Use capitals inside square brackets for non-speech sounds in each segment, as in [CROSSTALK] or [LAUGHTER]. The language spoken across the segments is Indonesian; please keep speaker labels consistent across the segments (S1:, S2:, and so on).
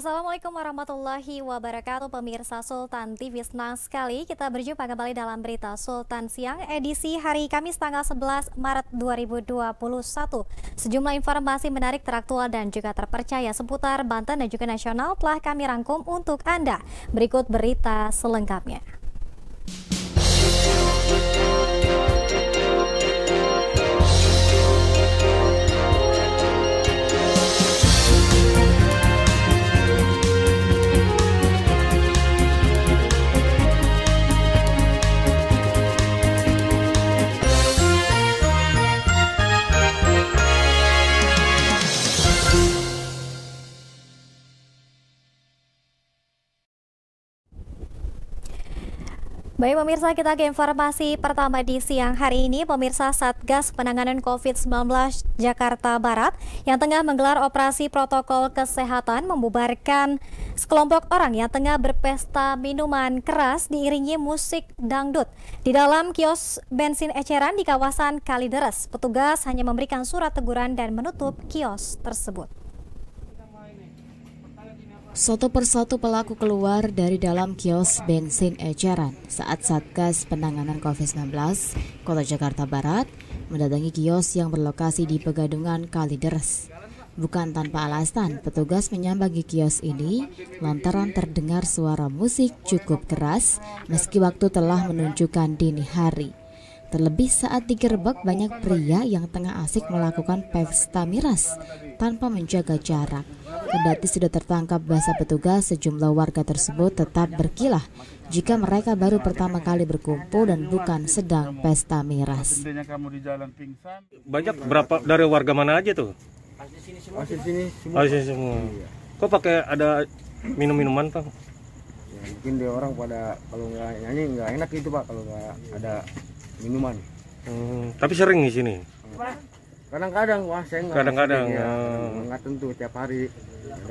S1: Assalamualaikum warahmatullahi wabarakatuh Pemirsa Sultan TV Senang sekali kita berjumpa kembali dalam berita Sultan Siang edisi hari Kamis tanggal 11 Maret 2021 Sejumlah informasi menarik teraktual dan juga terpercaya seputar Banten dan juga nasional telah kami rangkum untuk Anda. Berikut berita selengkapnya Baik pemirsa kita ke informasi pertama di siang hari ini. Pemirsa Satgas Penanganan COVID-19 Jakarta Barat Yang tengah menggelar operasi protokol kesehatan Membubarkan sekelompok orang yang tengah berpesta minuman keras Diiringi musik dangdut. Di dalam kios bensin eceran di kawasan Kalideres Petugas hanya memberikan surat teguran dan menutup kios tersebut
S2: satu persatu pelaku keluar dari dalam kios bensin eceran saat Satgas Penanganan COVID-19 Kota Jakarta Barat mendatangi kios yang berlokasi di Pegadungan Kalideres. Bukan tanpa alasan, petugas menyambangi kios ini lantaran terdengar suara musik cukup keras meski waktu telah menunjukkan dini hari. Terlebih saat digerebek banyak pria yang tengah asik melakukan pesta miras tanpa menjaga jarak. Kendati sudah tertangkap bahasa petugas, sejumlah warga tersebut tetap berkilah jika mereka baru pertama kali berkumpul dan bukan sedang pesta miras.
S3: Banyak berapa dari warga mana aja tuh?
S4: Asli sini
S3: semua. Asli semua. Kok pakai ada minum-minuman, Pak?
S4: Ya, mungkin dia orang pada kalau nggak nyanyi nggak enak gitu, Pak, kalau nggak ada minuman.
S3: Hmm, tapi sering di sini.
S4: Kadang-kadang wah saya nggak.
S3: Kadang-kadang
S4: ya,
S3: uh...
S4: nggak tentu tiap hari.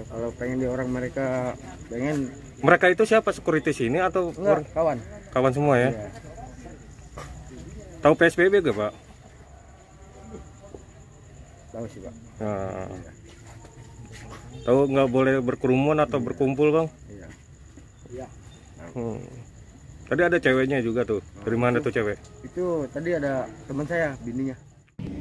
S4: Kalau pengen di orang mereka pengen.
S3: Mereka itu siapa security sini atau
S4: Enggak, kawan?
S3: Kawan semua ya. Iya. Tahu PSBB gak pak?
S4: Tahu sih pak.
S3: Nah. Tahu nggak boleh berkerumun atau berkumpul bang?
S4: Iya. Iya.
S3: Hmm. Tadi ada ceweknya juga tuh. Dari mana tuh cewek?
S4: Itu tadi ada teman saya, bininya.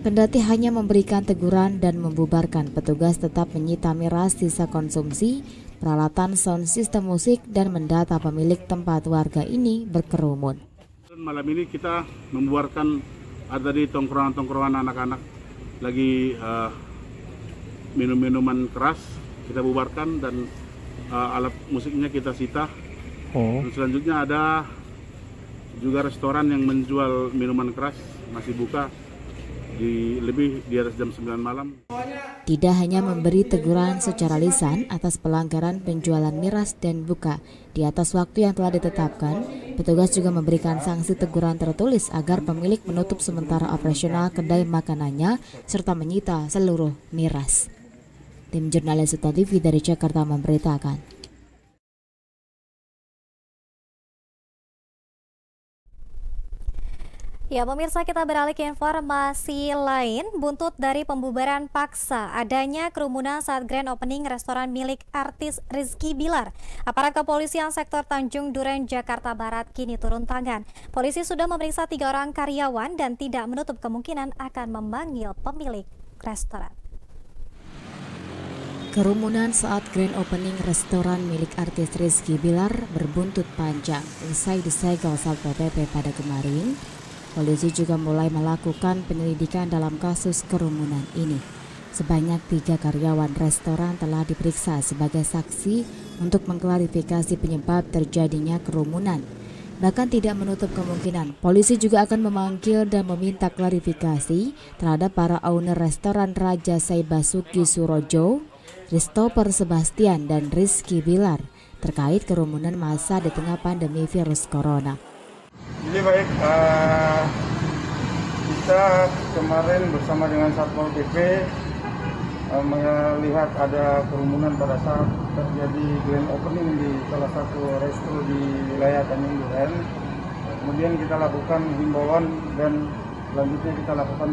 S2: Kendati hanya memberikan teguran dan membubarkan, petugas tetap menyita miras sisa konsumsi, peralatan sound system musik, dan mendata pemilik tempat warga ini berkerumun.
S5: Malam ini kita membuarkan ada di tongkrongan-tongkrongan anak-anak lagi uh, minum-minuman keras, kita bubarkan dan uh, alat musiknya kita sita. Oh. Dan selanjutnya ada juga restoran yang menjual minuman keras masih buka di lebih di atas jam 9 malam.
S2: Tidak hanya memberi teguran secara lisan atas pelanggaran penjualan miras dan buka di atas waktu yang telah ditetapkan, petugas juga memberikan sanksi teguran tertulis agar pemilik menutup sementara operasional kedai makanannya serta menyita seluruh miras. Tim jurnalis TV dari Jakarta memberitakan.
S1: Ya, pemirsa kita beralih ke informasi lain. Buntut dari pembubaran paksa adanya kerumunan saat grand opening restoran milik artis Rizky Bilar. Aparat kepolisian sektor Tanjung Duren, Jakarta Barat kini turun tangan. Polisi sudah memeriksa tiga orang karyawan dan tidak menutup kemungkinan akan memanggil pemilik restoran.
S2: Kerumunan saat grand opening restoran milik artis Rizky Bilar berbuntut panjang usai disegel Satpol PP pada kemarin Polisi juga mulai melakukan penyelidikan dalam kasus kerumunan ini. Sebanyak tiga karyawan restoran telah diperiksa sebagai saksi untuk mengklarifikasi penyebab terjadinya kerumunan. Bahkan tidak menutup kemungkinan polisi juga akan memanggil dan meminta klarifikasi terhadap para owner restoran Raja Saibasuki Surojo, Christopher Sebastian, dan Rizky Bilar terkait kerumunan massa di tengah pandemi virus corona.
S6: Jadi baik, uh, kita kemarin bersama dengan Satpol PP uh, melihat ada kerumunan pada saat terjadi grand opening di salah satu resto di wilayah Tanjung Duren. Kemudian kita lakukan himbauan dan selanjutnya kita lakukan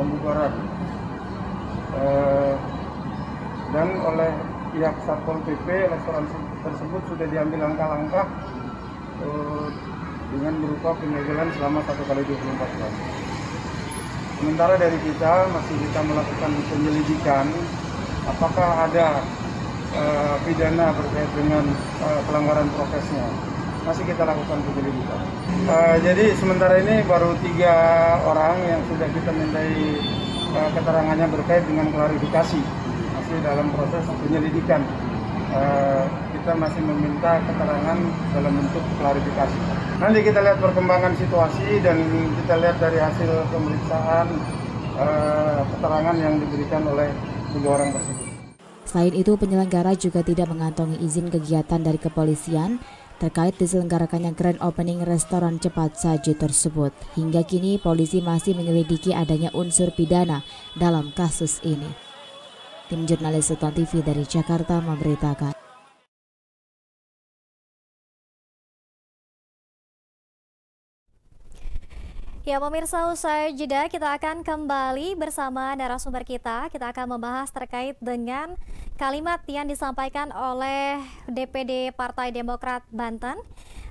S6: pembubaran. Uh, dan oleh pihak Satpol PP restoran tersebut sudah diambil langkah-langkah eh, dengan berupa penyegelan selama satu kali 24 jam. Sementara dari kita masih kita melakukan penyelidikan apakah ada uh, pidana terkait dengan uh, pelanggaran prokesnya. Masih kita lakukan penyelidikan. Uh, jadi sementara ini baru tiga orang yang sudah kita mintai uh, keterangannya berkait dengan klarifikasi. Masih dalam proses penyelidikan. Uh, kita masih meminta keterangan dalam bentuk klarifikasi. Nanti kita lihat perkembangan situasi dan kita lihat dari hasil pemeriksaan uh, keterangan yang diberikan oleh tiga orang tersebut.
S2: Selain itu, penyelenggara juga tidak mengantongi izin kegiatan dari kepolisian terkait diselenggarakannya grand opening restoran cepat saji tersebut. Hingga kini, polisi masih menyelidiki adanya unsur pidana dalam kasus ini. Tim jurnalis Sultan TV dari Jakarta memberitakan.
S1: Ya pemirsa usai jeda kita akan kembali bersama narasumber kita. Kita akan membahas terkait dengan kalimat yang disampaikan oleh DPD Partai Demokrat Banten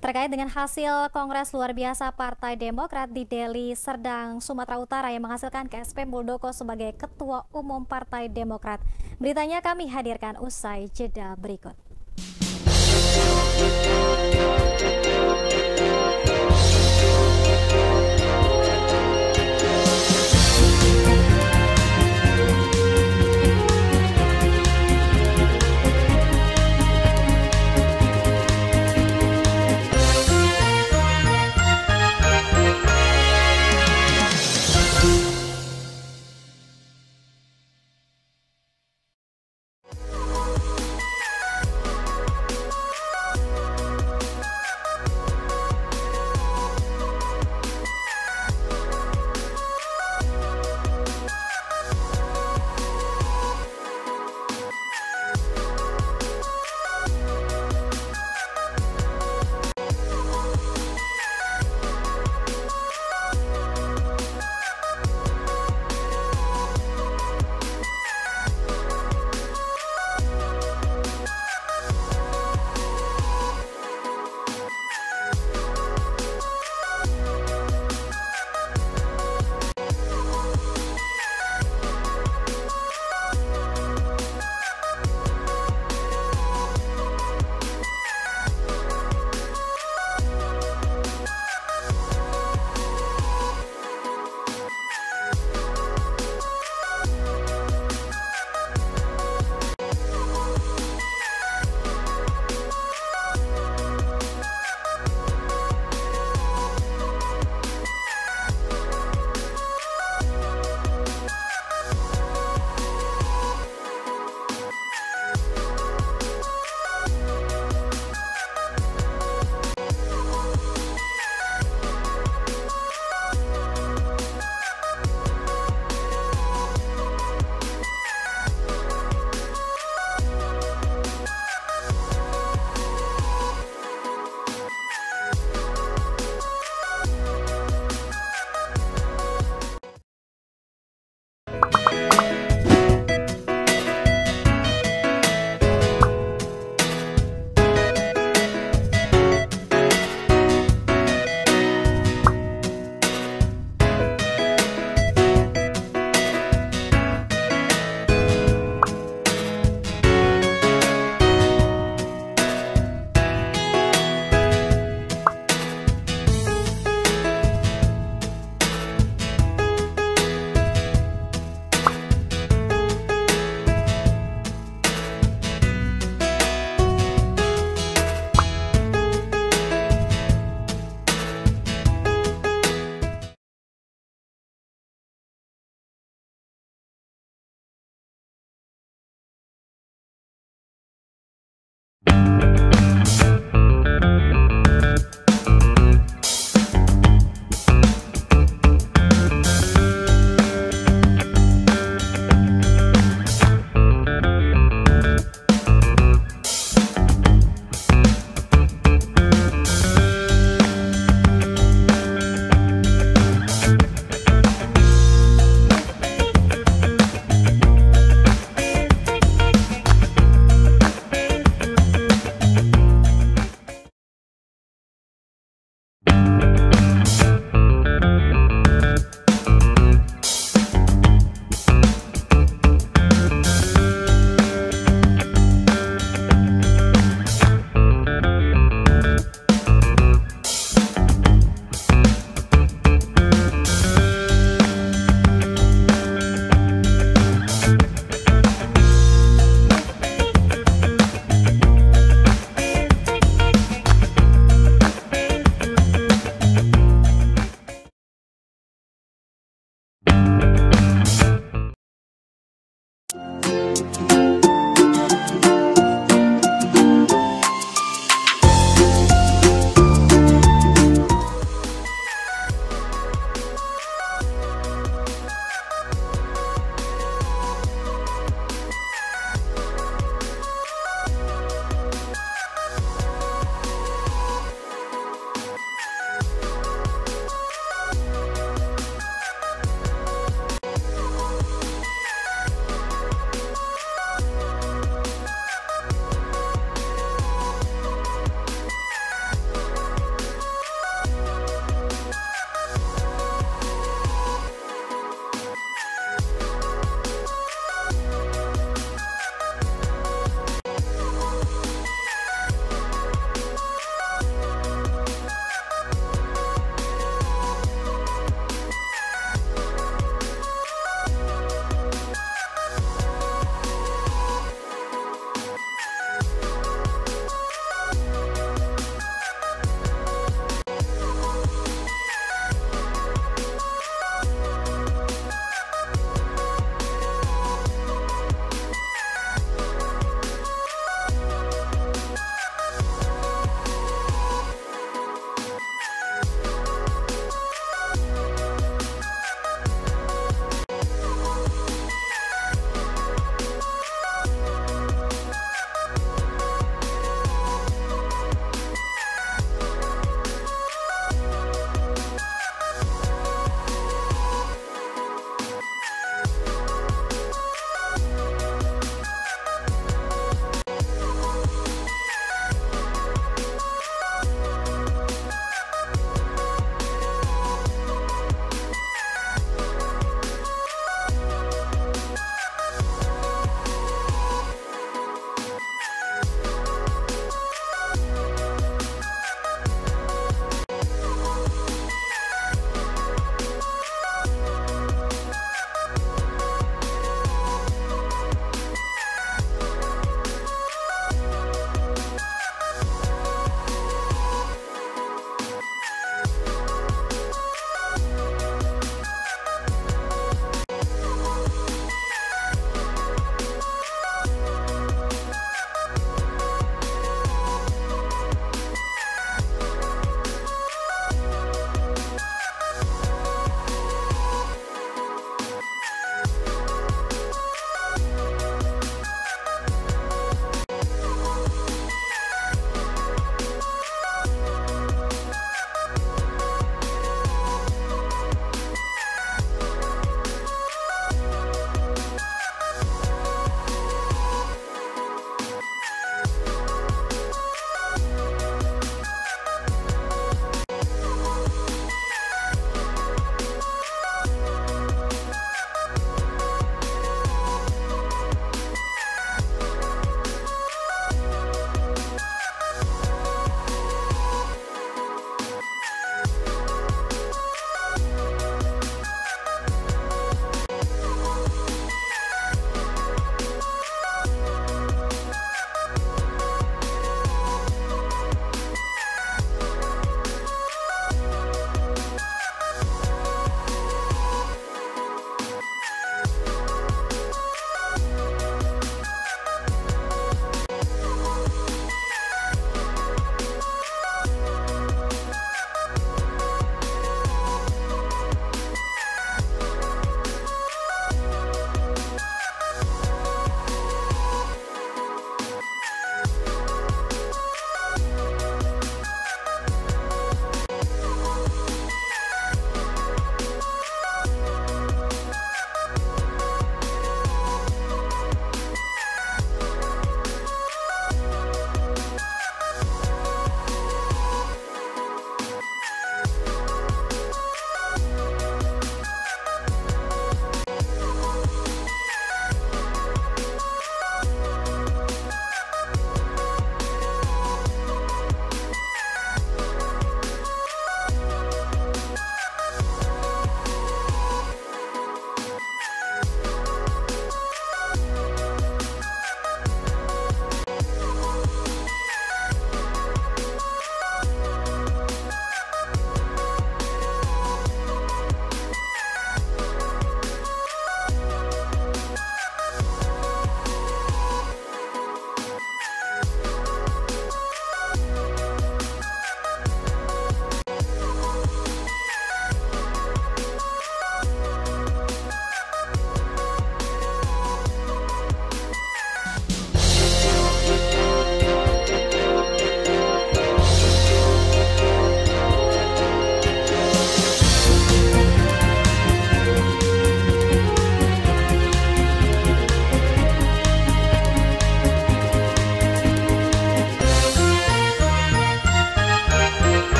S1: terkait dengan hasil Kongres luar biasa Partai Demokrat di Delhi Serdang, Sumatera Utara yang menghasilkan KSP Muldoko sebagai Ketua Umum Partai Demokrat. Beritanya kami hadirkan usai jeda berikut.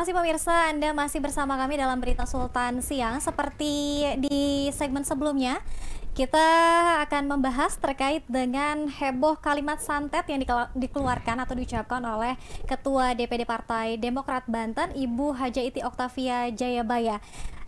S1: Kasih pemirsa Anda masih bersama kami dalam Berita Sultan Siang. Seperti di segmen sebelumnya, kita akan membahas terkait dengan heboh kalimat santet yang dikeluarkan atau diucapkan oleh Ketua DPD Partai Demokrat Banten, Ibu Haja Iti Oktavia Jayabaya.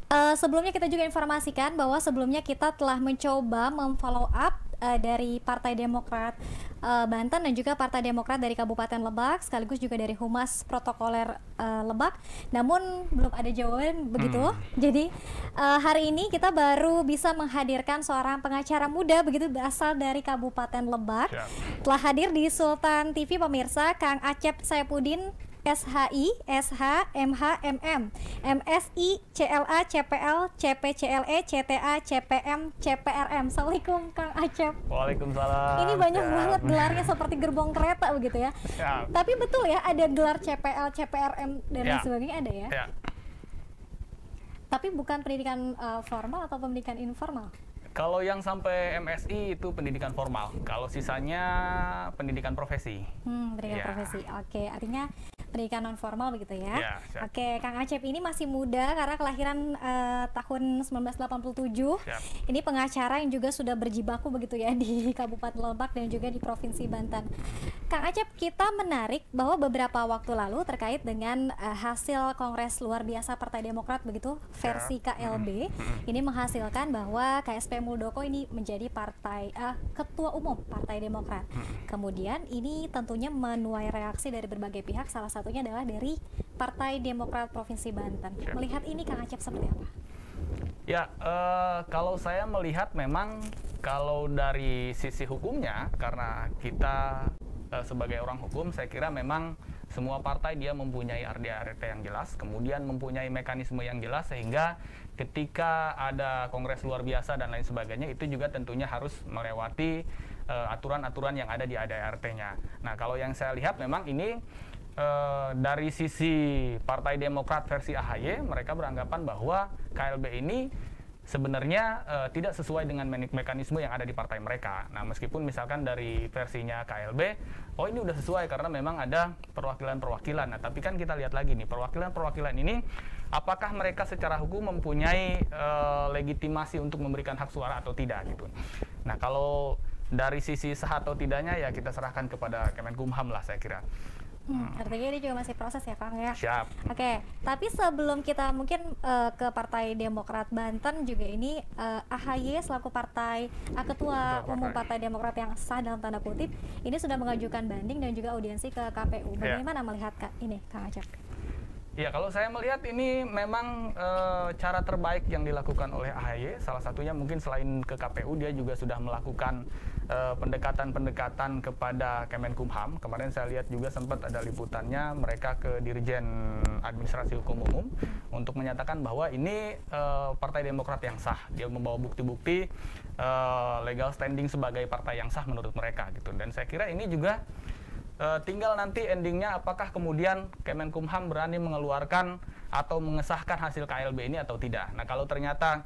S1: Uh, sebelumnya kita juga informasikan bahwa sebelumnya kita telah mencoba memfollow up uh, dari Partai Demokrat uh, Banten dan juga Partai Demokrat dari Kabupaten Lebak sekaligus juga dari Humas Protokoler uh, Lebak. Namun belum ada jawaban begitu. Hmm. Jadi uh, hari ini kita baru bisa menghadirkan seorang pengacara muda begitu berasal dari Kabupaten Lebak. Siap. Telah hadir di Sultan TV pemirsa Kang Acep Saipudin SHI, SH, MH, MM, MSI, CLA, CPL, CPCLE, CTA, CPM, CPRM. Assalamualaikum Kang Acep.
S7: Waalaikumsalam.
S1: Ini banyak Siap. banget [LAUGHS] gelarnya seperti gerbong kereta begitu ya. Siap. Tapi betul ya ada gelar CPL, CPRM dan lain sebagainya ada ya. ya. Tapi bukan pendidikan uh, formal atau pendidikan informal?
S7: Kalau yang sampai MSI itu pendidikan formal, kalau sisanya pendidikan profesi.
S1: Hmm, pendidikan ya. profesi. Oke, artinya pendidikan non formal begitu ya. ya Oke, Kang Acep ini masih muda karena kelahiran uh, tahun 1987. Siap. Ini pengacara yang juga sudah berjibaku begitu ya di [LAUGHS] Kabupaten Lebak dan juga di Provinsi Banten. Kang Acep, kita menarik bahwa beberapa waktu lalu terkait dengan uh, hasil Kongres luar biasa Partai Demokrat begitu versi ya. KLB hmm. ini menghasilkan bahwa KSP Muldoko ini menjadi partai uh, ketua umum Partai Demokrat. Hmm. Kemudian ini tentunya menuai reaksi dari berbagai pihak salah satu satunya adalah dari Partai Demokrat Provinsi Banten. Melihat ini Kang Acep seperti apa?
S7: Ya, uh, kalau saya melihat memang kalau dari sisi hukumnya, karena kita uh, sebagai orang hukum, saya kira memang semua partai dia mempunyai RDRT yang jelas, kemudian mempunyai mekanisme yang jelas sehingga ketika ada kongres luar biasa dan lain sebagainya itu juga tentunya harus melewati eh, aturan-aturan uh, yang ada di ADRT-nya. Nah, kalau yang saya lihat memang ini uh, dari sisi Partai Demokrat versi AHY, mereka beranggapan bahwa KLB ini sebenarnya uh, tidak sesuai dengan me mekanisme yang ada di partai mereka. Nah, meskipun misalkan dari versinya KLB, oh ini udah sesuai karena memang ada perwakilan-perwakilan. Nah, tapi kan kita lihat lagi nih, perwakilan-perwakilan ini apakah mereka secara hukum mempunyai uh, legitimasi untuk memberikan hak suara atau tidak gitu. Nah, kalau dari sisi sah atau tidaknya ya kita serahkan kepada Kemenkumham lah saya kira.
S1: Hmm, artinya ini juga masih proses ya Kang ya.
S7: Siap.
S1: Oke, okay. tapi sebelum kita mungkin uh, ke Partai Demokrat Banten juga ini uh, eh, AHY selaku partai uh, ketua umum Partai Demokrat yang sah dalam tanda kutip ini sudah mengajukan banding dan juga audiensi ke KPU. Ya. Bagaimana yeah. melihat Kak ini Kang Acep?
S7: Ya kalau saya melihat ini memang e, cara terbaik yang dilakukan oleh AHY. Salah satunya mungkin selain ke KPU dia juga sudah melakukan pendekatan-pendekatan kepada Kemenkumham. Kemarin saya lihat juga sempat ada liputannya mereka ke Dirjen Administrasi Hukum Umum untuk menyatakan bahwa ini e, Partai Demokrat yang sah. Dia membawa bukti-bukti e, legal standing sebagai partai yang sah menurut mereka gitu. Dan saya kira ini juga Uh, tinggal nanti endingnya apakah kemudian Kemenkumham berani mengeluarkan atau mengesahkan hasil KLB ini atau tidak. Nah kalau ternyata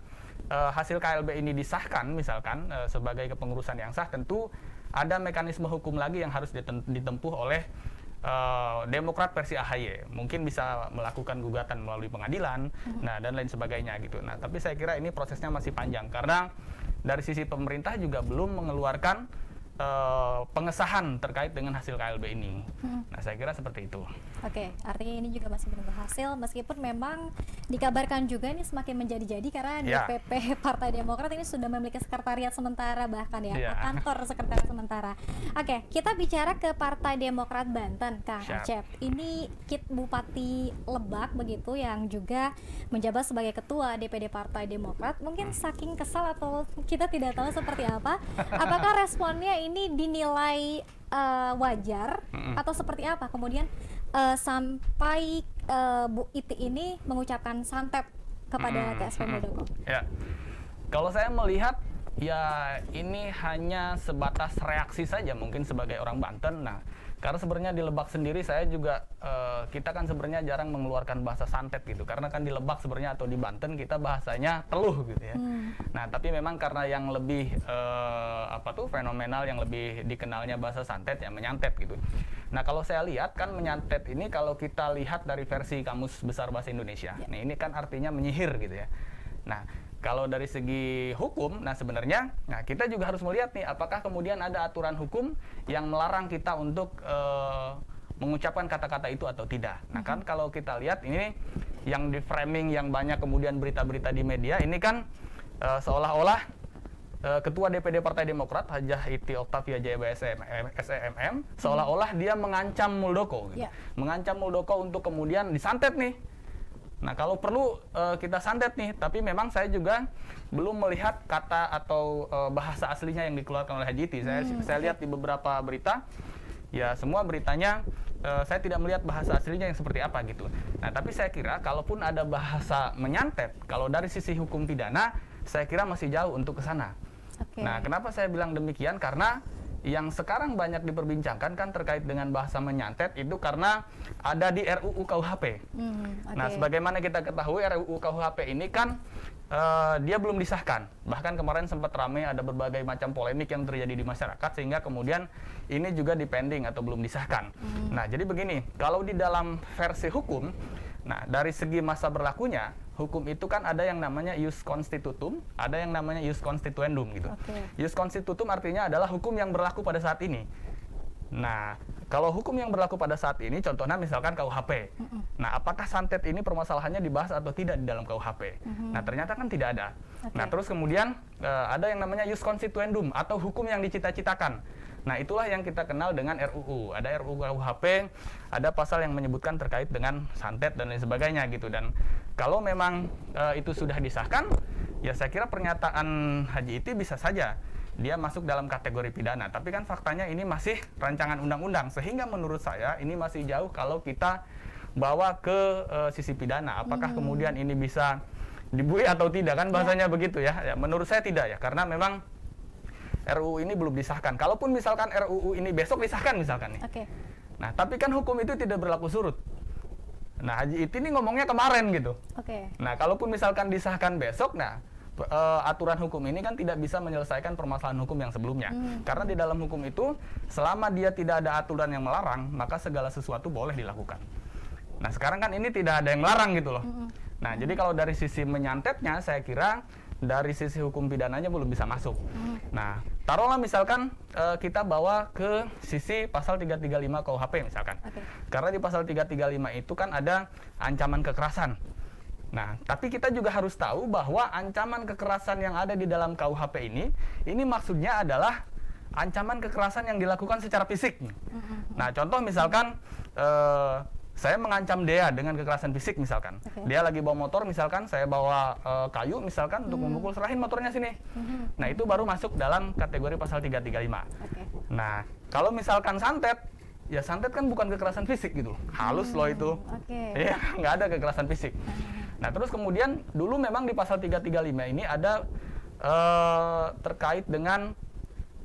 S7: uh, hasil KLB ini disahkan misalkan uh, sebagai kepengurusan yang sah tentu ada mekanisme hukum lagi yang harus ditempuh oleh uh, Demokrat versi AHY. Mungkin bisa melakukan gugatan melalui pengadilan, hmm. nah dan lain sebagainya gitu. Nah tapi saya kira ini prosesnya masih panjang karena dari sisi pemerintah juga belum mengeluarkan uh, pengesahan terkait dengan hasil KLB ini. Hmm. Nah, saya kira seperti itu.
S1: Oke, artinya ini juga masih menunggu hasil meskipun memang dikabarkan juga ini semakin menjadi-jadi karena ya. DPP Partai Demokrat ini sudah memiliki sekretariat sementara bahkan ya, ya. kantor sekretariat sementara. Oke, kita bicara ke Partai Demokrat Banten, Kang Acep. Ini Kit Bupati Lebak begitu yang juga menjabat sebagai ketua DPD Partai Demokrat. Mungkin hmm. saking kesal atau kita tidak tahu seperti apa. Apakah [LAUGHS] responnya ini dinilai uh, wajar mm-hmm. atau seperti apa kemudian uh, sampai uh, Bu Iti ini mengucapkan santet kepada mm-hmm. KSP Muldoko?
S7: Ya, kalau saya melihat ya ini hanya sebatas reaksi saja mungkin sebagai orang Banten. Nah, karena sebenarnya di Lebak sendiri saya juga uh, kita kan sebenarnya jarang mengeluarkan bahasa santet gitu. Karena kan di Lebak sebenarnya atau di Banten kita bahasanya teluh gitu ya. Hmm. Nah, tapi memang karena yang lebih uh, apa tuh fenomenal yang lebih dikenalnya bahasa santet ya menyantet gitu. Nah, kalau saya lihat kan menyantet ini kalau kita lihat dari versi Kamus Besar Bahasa Indonesia. Nah, ini kan artinya menyihir gitu ya. Nah, kalau dari segi hukum, nah sebenarnya, nah kita juga harus melihat nih, apakah kemudian ada aturan hukum yang melarang kita untuk uh, mengucapkan kata-kata itu atau tidak. Nah kan kalau kita lihat ini yang di framing yang banyak kemudian berita-berita di media ini kan uh, seolah-olah uh, Ketua DPD Partai Demokrat Hajah Iti Oktavia SEMM seolah-olah dia mengancam Muldoko, gitu. yeah. mengancam Muldoko untuk kemudian disantet nih. Nah kalau perlu uh, kita santet nih, tapi memang saya juga belum melihat kata atau uh, bahasa aslinya yang dikeluarkan oleh Haji Iti. Saya, hmm, saya lihat di beberapa berita ya semua beritanya uh, saya tidak melihat bahasa aslinya yang seperti apa gitu. Nah, tapi saya kira kalaupun ada bahasa menyantet, kalau dari sisi hukum pidana, saya kira masih jauh untuk ke sana. Okay. Nah, kenapa saya bilang demikian? Karena yang sekarang banyak diperbincangkan kan terkait dengan bahasa menyantet itu karena ada di RUU KUHP. Mm, okay. Nah, sebagaimana kita ketahui RUU KUHP ini kan uh, dia belum disahkan. Bahkan kemarin sempat ramai ada berbagai macam polemik yang terjadi di masyarakat sehingga kemudian ini juga dipending atau belum disahkan. Mm. Nah, jadi begini, kalau di dalam versi hukum, nah dari segi masa berlakunya hukum itu kan ada yang namanya ius constitutum, ada yang namanya ius constituendum gitu. Okay. Ius constitutum artinya adalah hukum yang berlaku pada saat ini. Nah, kalau hukum yang berlaku pada saat ini, contohnya misalkan KUHP. Mm -hmm. Nah, apakah santet ini permasalahannya dibahas atau tidak di dalam KUHP? Mm -hmm. Nah, ternyata kan tidak ada. Okay. Nah, terus kemudian uh, ada yang namanya ius constituendum atau hukum yang dicita-citakan. Nah, itulah yang kita kenal dengan RUU. Ada RUU KUHP, ada pasal yang menyebutkan terkait dengan santet dan lain sebagainya gitu. Dan kalau memang uh, itu sudah disahkan, ya saya kira pernyataan Haji Iti bisa saja dia masuk dalam kategori pidana. Tapi kan faktanya ini masih rancangan undang-undang, sehingga menurut saya ini masih jauh kalau kita bawa ke uh, sisi pidana. Apakah hmm. kemudian ini bisa dibui atau tidak kan bahasanya ya. begitu ya. ya. Menurut saya tidak ya, karena memang RUU ini belum disahkan. Kalaupun misalkan RUU ini besok disahkan misalkan nih. Oke. Okay. Nah, tapi kan hukum itu tidak berlaku surut. Nah, Haji Iti ini ngomongnya kemarin gitu. Oke. Okay. Nah, kalaupun misalkan disahkan besok, nah uh, aturan hukum ini kan tidak bisa menyelesaikan permasalahan hukum yang sebelumnya. Hmm. Karena di dalam hukum itu, selama dia tidak ada aturan yang melarang, maka segala sesuatu boleh dilakukan. Nah, sekarang kan ini tidak ada yang melarang gitu loh. Hmm. Nah, hmm. jadi kalau dari sisi menyantetnya, saya kira dari sisi hukum pidananya belum bisa masuk. Hmm. Nah, taruhlah misalkan uh, kita bawa ke sisi pasal 335 KUHP misalkan. Okay. Karena di pasal 335 itu kan ada ancaman kekerasan. Nah, tapi kita juga harus tahu bahwa ancaman kekerasan yang ada di dalam KUHP ini, ini maksudnya adalah ancaman kekerasan yang dilakukan secara fisik. Hmm. Nah, contoh misalkan uh, saya mengancam dia dengan kekerasan fisik misalkan. Okay. Dia lagi bawa motor misalkan, saya bawa uh, kayu misalkan hmm. untuk memukul serahin motornya sini. Hmm. Nah, itu baru masuk dalam kategori pasal 335. Okay. Nah, kalau misalkan santet, ya santet kan bukan kekerasan fisik gitu. Halus hmm. loh itu. Okay. [LAUGHS] Iya, nggak ada kekerasan fisik. Hmm. Nah, terus kemudian dulu memang di pasal 335 ini ada uh, terkait dengan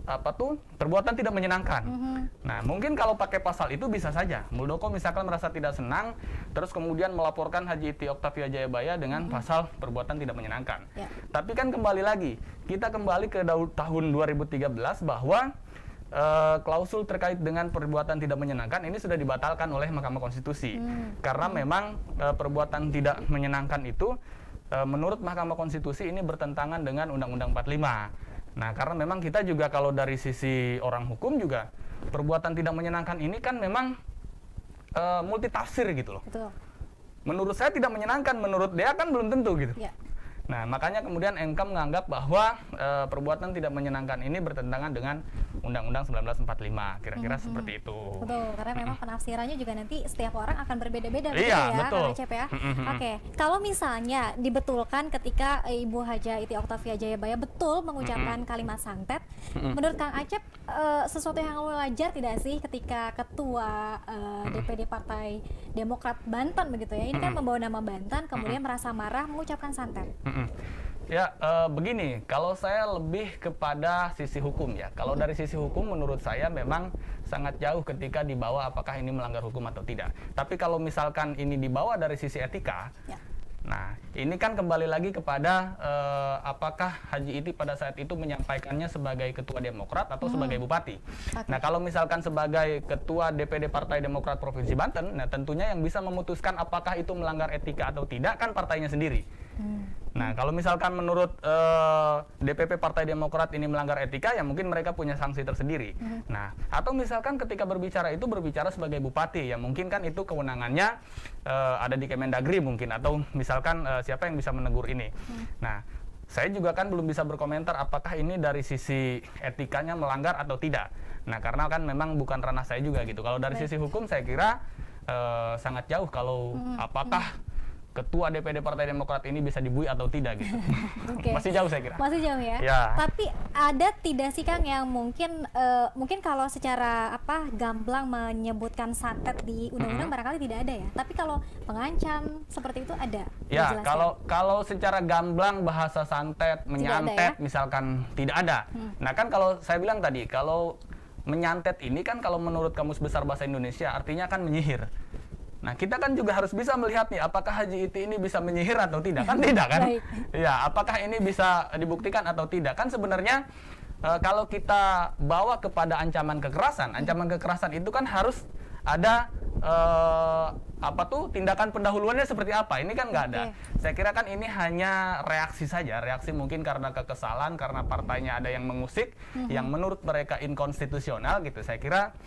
S7: apa tuh perbuatan tidak menyenangkan. Mm -hmm. Nah, mungkin kalau pakai pasal itu bisa saja. Muldoko misalkan merasa tidak senang, terus kemudian melaporkan Haji Iti Oktavia Jayabaya dengan mm -hmm. pasal perbuatan tidak menyenangkan. Yeah. Tapi kan kembali lagi, kita kembali ke tahun 2013 bahwa uh, klausul terkait dengan perbuatan tidak menyenangkan ini sudah dibatalkan oleh Mahkamah Konstitusi. Mm. Karena mm. memang uh, perbuatan tidak menyenangkan itu uh, menurut Mahkamah Konstitusi ini bertentangan dengan Undang-Undang 45. Nah, karena memang kita juga kalau dari sisi orang hukum juga perbuatan tidak menyenangkan ini kan memang uh, multitafsir gitu loh. Betul. Menurut saya tidak menyenangkan, menurut dia kan belum tentu gitu. Ya. Nah, makanya kemudian MK menganggap bahwa e, perbuatan tidak menyenangkan ini bertentangan dengan Undang-Undang 1945, kira-kira hmm, seperti itu.
S1: Betul, karena memang penafsirannya juga nanti setiap orang akan berbeda-beda
S7: gitu iya, ya, betul.
S1: Kang ya. Hmm, Oke, okay. kalau misalnya dibetulkan ketika Ibu Haja Iti Oktavia Jayabaya betul mengucapkan hmm. kalimat santet, hmm. menurut Kang Acep e, sesuatu yang wajar tidak sih ketika ketua e, DPD Partai Demokrat Banten begitu ya, ini kan membawa nama Banten, kemudian merasa marah mengucapkan santet.
S7: Ya, uh, begini, kalau saya lebih kepada sisi hukum ya. Kalau dari sisi hukum menurut saya memang sangat jauh ketika dibawa apakah ini melanggar hukum atau tidak. Tapi kalau misalkan ini dibawa dari sisi etika, ya. Nah, ini kan kembali lagi kepada eh, apakah Haji Iti pada saat itu menyampaikannya sebagai ketua Demokrat atau
S1: Hmm.
S7: sebagai bupati. Nah, kalau misalkan sebagai ketua DPD Partai Demokrat Provinsi Banten, nah tentunya yang bisa memutuskan apakah itu melanggar etika atau tidak kan partainya sendiri.
S1: Hmm.
S7: Nah, kalau misalkan menurut eh, DPP Partai Demokrat ini melanggar etika, ya mungkin mereka punya sanksi tersendiri. Nah, atau misalkan ketika berbicara itu berbicara sebagai bupati, ya mungkin kan itu kewenangannya eh, ada di Kemendagri mungkin, atau misalkan eh, siapa yang bisa menegur ini. Nah, saya juga kan belum bisa berkomentar apakah ini dari sisi etikanya melanggar atau tidak. Nah, karena kan memang bukan ranah saya juga gitu. Kalau dari sisi hukum saya kira eh, sangat jauh kalau apakah ketua DPD Partai Demokrat ini bisa dibui atau tidak gitu. [LAUGHS]
S1: Oke.
S7: Masih jauh saya kira.
S1: Masih jauh ya.
S7: Ya.
S1: Tapi ada tidak sih Kang yang mungkin eh, mungkin kalau secara apa gamblang menyebutkan santet di undang-undang barangkali tidak ada ya. Tapi kalau pengancam seperti itu ada.
S7: Ya, kalau kalau secara gamblang bahasa santet, menyantet
S1: ya?
S7: misalkan tidak ada. Nah, kan kalau saya bilang tadi, kalau menyantet ini kan kalau menurut Kamus Besar Bahasa Indonesia artinya kan menyihir. Nah, kita kan juga harus bisa melihat nih apakah Haji Iti ini bisa menyihir atau tidak. Kan tidak kan?
S1: Baik.
S7: Ya, apakah ini bisa dibuktikan atau tidak? Kan sebenarnya eh, kalau kita bawa kepada ancaman kekerasan, ancaman kekerasan itu kan harus ada eh, apa tuh tindakan pendahuluannya seperti apa? Ini kan nggak ada. Saya kira kan ini hanya reaksi saja, reaksi mungkin karena kekesalan, karena partainya ada yang mengusik, yang menurut mereka inkonstitusional gitu. Saya kira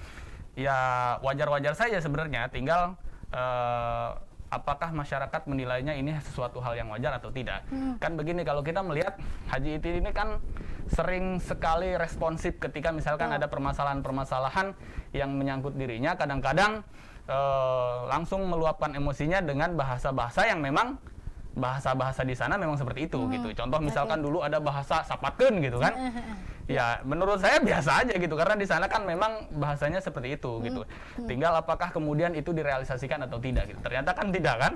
S7: ya wajar-wajar saja sebenarnya. Tinggal eh, apakah masyarakat menilainya ini sesuatu hal yang wajar atau tidak? Kan begini kalau kita melihat Haji Iti ini kan sering sekali responsif ketika misalkan ada permasalahan-permasalahan yang menyangkut dirinya, kadang-kadang eh, langsung meluapkan emosinya dengan bahasa-bahasa yang memang bahasa-bahasa di sana memang seperti itu gitu. Contoh misalkan dulu ada bahasa sapakeun gitu kan. [LAUGHS] Ya, menurut saya biasa aja gitu karena di sana kan memang bahasanya seperti itu gitu. Tinggal apakah kemudian itu direalisasikan atau tidak gitu. Ternyata kan tidak kan?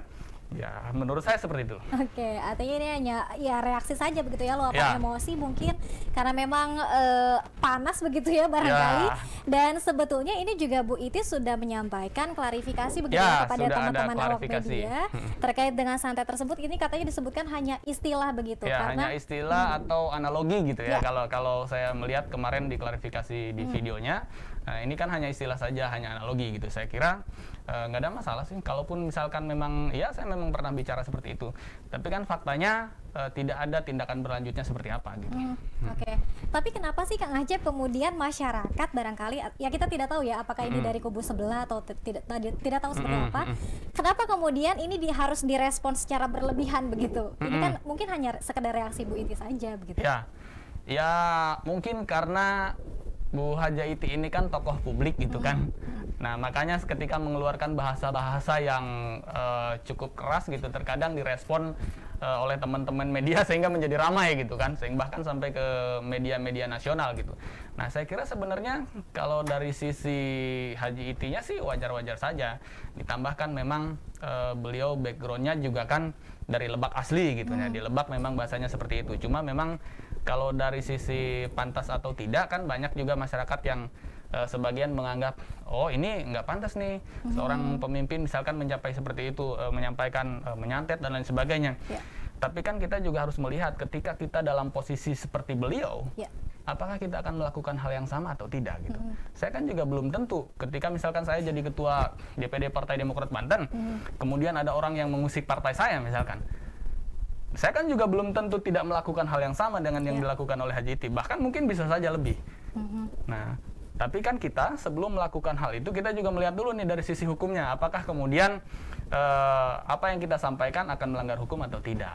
S7: Ya, menurut saya seperti itu.
S1: Oke, artinya ini hanya ya reaksi saja begitu ya luapan
S7: Ya.
S1: emosi mungkin karena memang eh, panas begitu ya barangkali.
S7: Ya.
S1: Dan sebetulnya ini juga Bu Iti sudah menyampaikan klarifikasi begitu
S7: Ya,
S1: ya, kepada teman-teman awak media [LAUGHS] terkait dengan santet tersebut. Ini katanya disebutkan hanya istilah begitu
S7: ya,
S1: karena
S7: hanya istilah atau analogi gitu ya.
S1: Ya.
S7: Kalau kalau saya melihat kemarin di klarifikasi di videonya, nah, ini kan hanya istilah saja, hanya analogi gitu. Saya kira eh, nggak ada masalah sih. Kalaupun misalkan memang, ya saya memang pernah bicara seperti itu. Tapi kan faktanya eh, tidak ada tindakan berlanjutnya seperti apa gitu.
S1: Hmm, Oke, tapi kenapa sih Kang Ajep kemudian masyarakat barangkali ya kita tidak tahu ya apakah ini dari kubu sebelah atau ti- tidak tidak tahu seperti apa. Kenapa kemudian ini di, harus direspon secara berlebihan begitu? Ini kan mungkin hanya sekedar reaksi Bu Iti saja begitu.
S7: Ya, ya mungkin karena Bu Haja Iti ini kan tokoh publik gitu kan. Nah makanya ketika mengeluarkan bahasa-bahasa yang eh, cukup keras gitu, terkadang direspon eh, oleh teman-teman media sehingga menjadi ramai gitu kan, sehingga bahkan sampai ke media-media nasional gitu. Nah saya kira sebenarnya kalau dari sisi Haji Itinya sih wajar-wajar saja. Ditambahkan memang eh, beliau backgroundnya juga kan dari Lebak asli gitu ya. Di Lebak memang bahasanya seperti itu. Cuma memang kalau dari sisi pantas atau tidak kan banyak juga masyarakat yang eh, sebagian menganggap oh ini nggak pantas nih seorang pemimpin misalkan mencapai seperti itu eh, menyampaikan eh, menyantet dan lain sebagainya.
S1: Ya.
S7: Tapi kan kita juga harus melihat ketika kita dalam posisi seperti beliau,
S1: Ya.
S7: apakah kita akan melakukan hal yang sama atau tidak gitu. Saya kan juga belum tentu ketika misalkan saya jadi ketua DPD Partai Demokrat Banten, kemudian ada orang yang mengusik partai saya misalkan. Saya kan juga belum tentu tidak melakukan hal yang sama dengan yang
S1: Ya.
S7: dilakukan oleh Haji Iti, bahkan mungkin bisa saja lebih. Nah, tapi kan kita sebelum melakukan hal itu kita juga melihat dulu nih dari sisi hukumnya, apakah kemudian eh, apa yang kita sampaikan akan melanggar hukum atau tidak.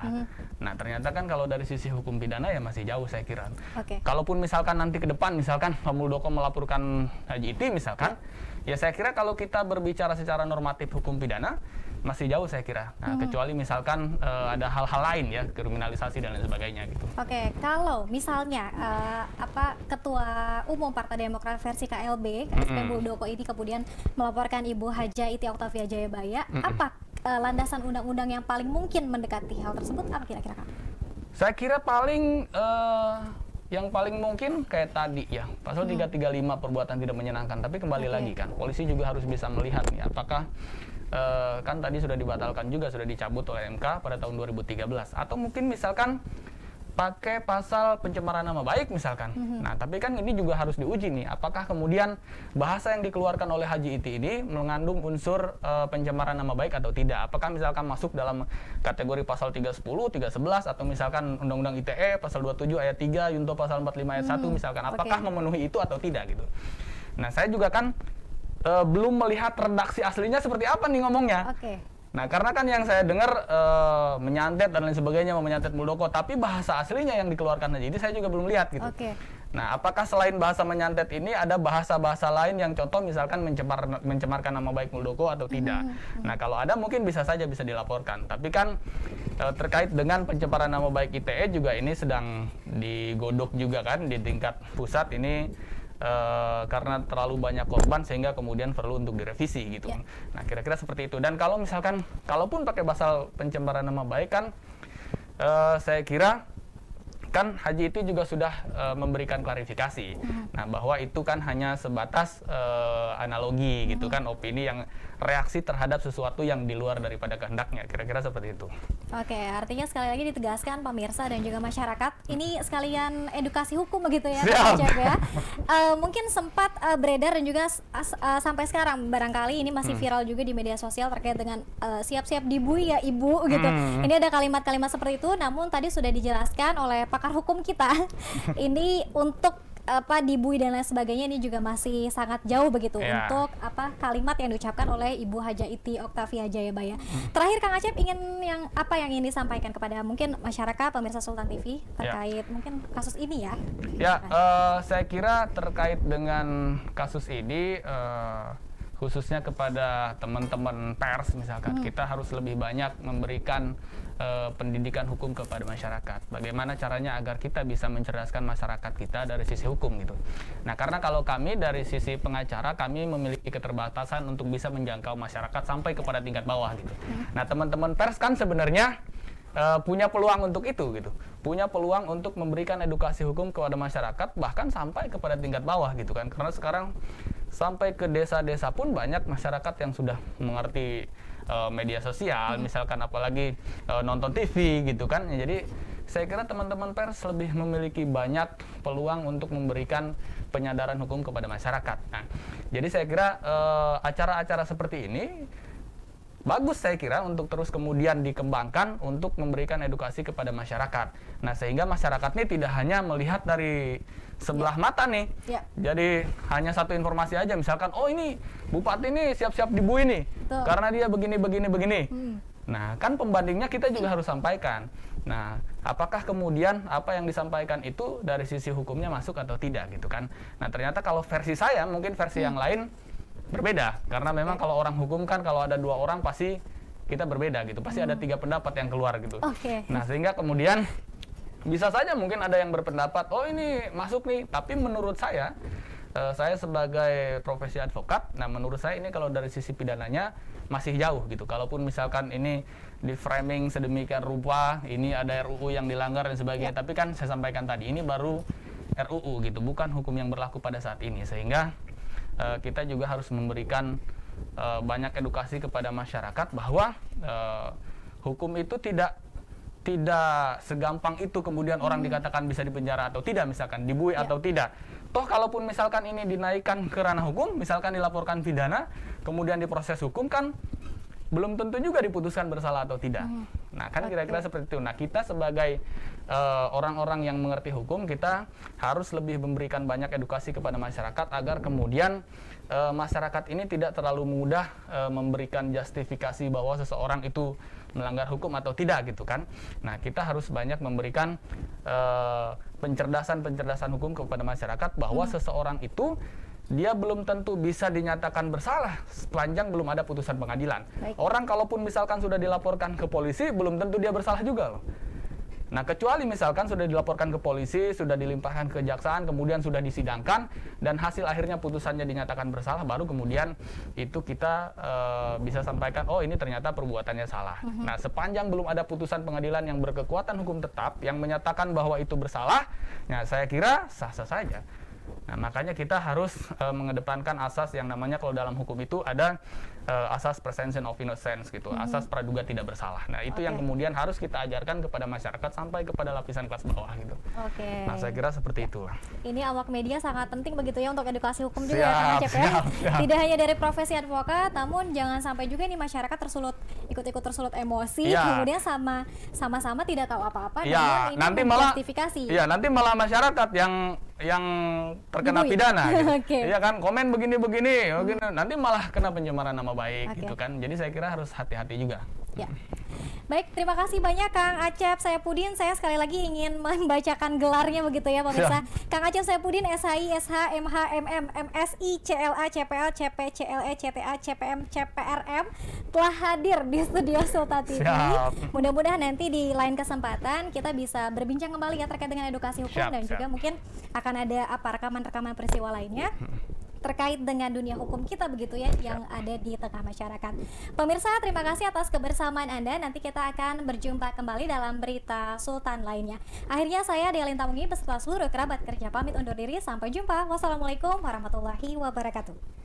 S7: Nah, ternyata kan kalau dari sisi hukum pidana ya masih jauh saya kira.
S1: Oke.
S7: Kalaupun misalkan nanti ke depan misalkan Pak Muldoko melaporkan Haji Iti misalkan, ya saya kira kalau kita berbicara secara normatif hukum pidana masih jauh saya kira. Nah, kecuali misalkan eh, ada hal-hal lain ya, kriminalisasi dan lain sebagainya gitu.
S1: Oke, kalau misalnya eh, apa Ketua Umum Partai Demokrat versi KLB, KSP Muldoko ini kemudian melaporkan Ibu Haja Iti Oktavia Jayabaya, apa eh, landasan undang-undang yang paling mungkin mendekati hal tersebut? Apa kira-kira Kang?
S7: Saya kira paling eh, yang paling mungkin kayak tadi ya pasal 335 perbuatan tidak menyenangkan. Tapi kembali
S1: Oke.
S7: lagi kan polisi juga harus bisa melihat nih apakah eh, kan tadi sudah dibatalkan juga sudah dicabut oleh MK pada tahun 2013 atau mungkin misalkan pakai pasal pencemaran nama baik misalkan. Nah, tapi kan ini juga harus diuji nih, apakah kemudian bahasa yang dikeluarkan oleh Haji Iti ini mengandung unsur uh, pencemaran nama baik atau tidak? Apakah misalkan masuk dalam kategori pasal 310, 311 atau misalkan Undang-Undang ITE pasal 27 ayat 3, Yunto pasal 45 ayat 1 misalkan, apakah
S1: Oke.
S7: memenuhi itu atau tidak gitu. Nah, saya juga kan uh, belum melihat redaksi aslinya seperti apa nih ngomongnya.
S1: Oke.
S7: Nah, karena kan yang saya dengar eh, menyantet dan lain sebagainya, mau menyantet Muldoko, tapi bahasa aslinya yang dikeluarkan aja ini saya juga belum lihat gitu.
S1: Oke.
S7: Nah, apakah selain bahasa menyantet ini ada bahasa-bahasa lain yang contoh misalkan mencemar, mencemarkan nama baik Muldoko atau tidak? Nah, kalau ada mungkin bisa saja bisa dilaporkan. Tapi kan eh, terkait dengan pencemaran nama baik ITE juga ini sedang digodok juga kan di tingkat pusat ini eh, karena terlalu banyak korban sehingga kemudian perlu untuk direvisi gitu.
S1: Ya.
S7: Nah, kira-kira seperti itu. Dan kalau misalkan kalaupun pakai pasal pencemaran nama baik kan eh, saya kira kan Haji itu juga sudah eh, memberikan klarifikasi. Nah, bahwa itu kan hanya sebatas eh, analogi gitu kan opini yang reaksi terhadap sesuatu yang di luar daripada kehendaknya. Kira-kira seperti itu.
S1: Oke, artinya sekali lagi ditegaskan pemirsa dan juga masyarakat, ini sekalian edukasi hukum begitu ya,
S7: Siap.
S1: Ya. Eh, mungkin sempat eh, beredar dan juga eh, sampai sekarang barangkali ini masih viral juga di media sosial terkait dengan siap-siap dibui ya ibu gitu.
S7: Hmm.
S1: Ini ada kalimat-kalimat seperti itu, namun tadi sudah dijelaskan oleh pakar hukum kita, [LAUGHS] ini untuk apa dibui dan lain sebagainya ini juga masih sangat jauh begitu
S7: Ya.
S1: untuk apa kalimat yang diucapkan oleh Ibu Haja Iti Oktavia Jayabaya.
S7: Hmm.
S1: Terakhir Kang Acep ingin yang apa yang ingin disampaikan kepada mungkin masyarakat pemirsa Sultan TV terkait mungkin kasus ini ya.
S7: Ya, eh, saya kira terkait dengan kasus ini, eh, khususnya kepada teman-teman pers, misalkan, kita harus lebih banyak memberikan eh, pendidikan hukum kepada masyarakat. Bagaimana caranya agar kita bisa mencerdaskan masyarakat kita dari sisi hukum gitu. Nah, karena kalau kami dari sisi pengacara, kami memiliki keterbatasan untuk bisa menjangkau masyarakat sampai kepada tingkat bawah gitu. Nah, teman-teman pers kan sebenarnya eh, punya peluang untuk itu gitu punya peluang untuk memberikan edukasi hukum kepada masyarakat bahkan sampai kepada tingkat bawah gitu kan karena sekarang sampai ke desa-desa pun banyak masyarakat yang sudah mengerti eh, media sosial misalkan apalagi eh, nonton TV gitu kan Ya, jadi saya kira teman-teman pers lebih memiliki banyak peluang untuk memberikan penyadaran hukum kepada masyarakat. Nah, jadi saya kira eh, acara-acara seperti ini bagus saya kira untuk terus kemudian dikembangkan untuk memberikan edukasi kepada masyarakat. Nah, sehingga masyarakat ini tidak hanya melihat dari sebelah mata nih.
S1: Ya.
S7: Jadi hanya satu informasi aja misalkan oh ini bupati ini siap-siap dibui nih
S1: Betul.
S7: karena dia begini begini begini.
S1: Hmm.
S7: Nah, kan pembandingnya kita juga harus sampaikan. Nah, apakah kemudian apa yang disampaikan itu dari sisi hukumnya masuk atau tidak gitu kan? Nah, ternyata kalau versi saya mungkin versi yang lain berbeda karena memang kalau orang hukum kan kalau ada dua orang pasti kita berbeda gitu. Pasti ada tiga pendapat yang keluar gitu.
S1: Oke.
S7: Nah, sehingga kemudian bisa saja mungkin ada yang berpendapat, oh ini masuk nih. Tapi menurut saya, eh, saya sebagai profesi advokat, nah menurut saya ini kalau dari sisi pidananya masih jauh gitu. Kalaupun misalkan ini di framing sedemikian rupa, ini ada RUU yang dilanggar dan sebagainya. Tapi kan saya sampaikan tadi, ini baru RUU gitu, bukan hukum yang berlaku pada saat ini. Sehingga eh, kita juga harus memberikan eh, banyak edukasi kepada masyarakat bahwa hukum itu tidak tidak segampang itu kemudian orang dikatakan bisa dipenjara atau tidak misalkan dibui atau tidak. Toh kalaupun misalkan ini dinaikkan ke ranah hukum, misalkan dilaporkan pidana, kemudian diproses hukum kan belum tentu juga diputuskan bersalah atau tidak. Nah, kan kira-kira seperti itu. Nah, kita sebagai eh, orang-orang yang mengerti hukum, kita harus lebih memberikan banyak edukasi kepada masyarakat agar kemudian eh, masyarakat ini tidak terlalu mudah eh, memberikan justifikasi bahwa seseorang itu melanggar hukum atau tidak gitu kan. Nah, kita harus banyak memberikan eh, pencerdasan-pencerdasan hukum kepada masyarakat bahwa seseorang itu dia belum tentu bisa dinyatakan bersalah sepanjang belum ada putusan pengadilan.
S1: Baik.
S7: Orang kalaupun misalkan sudah dilaporkan ke polisi, belum tentu dia bersalah juga loh. Nah, kecuali misalkan sudah dilaporkan ke polisi, sudah dilimpahkan ke kejaksaan, kemudian sudah disidangkan, dan hasil akhirnya putusannya dinyatakan bersalah, baru kemudian itu kita eh, bisa sampaikan, oh ini ternyata perbuatannya salah. Nah, sepanjang belum ada putusan pengadilan yang berkekuatan hukum tetap, yang menyatakan bahwa itu bersalah, nah saya kira sah-sah saja. Nah, makanya kita harus eh, mengedepankan asas yang namanya kalau dalam hukum itu ada uh, asas presumption of innocence gitu, mm -hmm. asas praduga tidak bersalah. Nah, itu okay. yang kemudian harus kita ajarkan kepada masyarakat sampai kepada lapisan kelas bawah gitu.
S1: Oke. Okay.
S7: Nah, saya kira seperti itu.
S1: Ini awak media sangat penting begitu ya untuk edukasi hukum juga ya Kang ya. Tidak hanya dari profesi advokat, namun jangan sampai juga nih masyarakat tersulut ikut-ikut tersulut emosi, ya. kemudian sama sama-sama tidak tahu apa-apa
S7: ya, nanti malah Iya, nanti malah masyarakat yang yang terkena pidana gitu. [LAUGHS] okay. Iya kan, komen begini-begini, hmm. nanti malah kena pencemaran nama baik okay. gitu kan. Jadi saya kira harus hati-hati juga.
S1: Ya. Baik, terima kasih banyak Kang Acep Saya Pudin. Saya sekali lagi ingin [LAUGHS] membacakan gelarnya begitu ya pemirsa. Ya. Kang Acep Saya Pudin SHI, SH, MH, MM, MSI, CLA, CPL, CP, CLE, CTA, CPM, CPRM telah hadir di studio Sultan TV. Mudah-mudahan nanti di lain kesempatan kita bisa berbincang kembali ya terkait dengan edukasi hukum siap, dan siap. juga mungkin akan ada apa rekaman-rekaman peristiwa lainnya. Terkait dengan dunia hukum kita begitu ya yang ada di tengah masyarakat. Pemirsa, terima kasih atas kebersamaan Anda. Nanti kita akan berjumpa kembali dalam berita Sultan lainnya. Akhirnya saya Delin Tamungi beserta seluruh kerabat kerja pamit undur diri. Sampai jumpa. Wassalamualaikum warahmatullahi wabarakatuh.